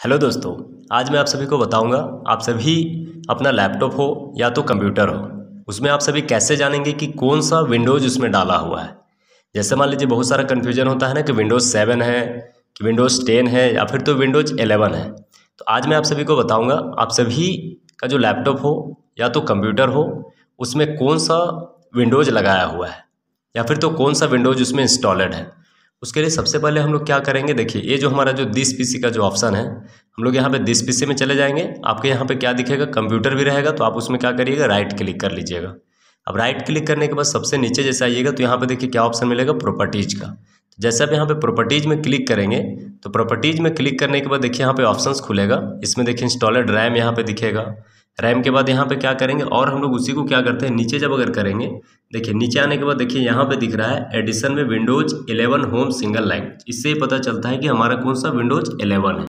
Hello दोस्तों, आज मैं आप सभी को बताऊँगा, आप सभी अपना लैपटॉप हो या तो कंप्यूटर हो, उसमें आप सभी कैसे जानेंगे कि कौन सा विंडोज़ उसमें डाला हुआ है। जैसे मान लीजिए बहुत सारा कन्फ्यूज़न होता है ना कि विंडोज़ सेवन है, कि विंडोज़ टेन है, या फिर तो विंडोज़ एलेवन है। तो आज मैं आप सभी को बताऊँगा, आप सभी का जो लैपटॉप हो या तो कंप्यूटर हो, उसमें कौन सा विंडोज़ लगाया हुआ है, या फिर तो कौन सा विंडोज़ उसमें इंस्टॉलेड है। उसके लिए सबसे पहले हम लोग क्या करेंगे, देखिए, ये जो हमारा जो दिस पीसी का जो ऑप्शन है, हम लोग यहाँ पे दिस पीसी में चले जाएँगे। आपके यहाँ पे क्या दिखेगा कंप्यूटर भी रहेगा तो आप उसमें क्या करिएगा राइट क्लिक कर लीजिएगा। अब राइट क्लिक करने के बाद सबसे नीचे जैसे आइएगा तो यहाँ पे देखिए क्या ऑप्शन मिलेगा प्रॉपर्टीज़ का। तो जैसे आप यहाँ पे प्रॉपर्टीज़ में क्लिक करेंगे तो प्रॉपर्टीज़ में क्लिक करने के बाद देखिए यहाँ पे ऑप्शंस खुलेगा। इसमें देखिए इंस्टॉलर रैम यहाँ पे दिखेगा। रैम के बाद यहाँ पे क्या करेंगे? और हम लोग उसी को क्या करते हैं? नीचे जब अगर करेंगे, देखिए, नीचे आने के बाद देखिए, यहाँ पे दिख रहा है एडिशन में विंडोज़ 11 होम सिंगल लाइन इससे पता चलता है कि हमारा कौन सा विंडोज़ 11 है।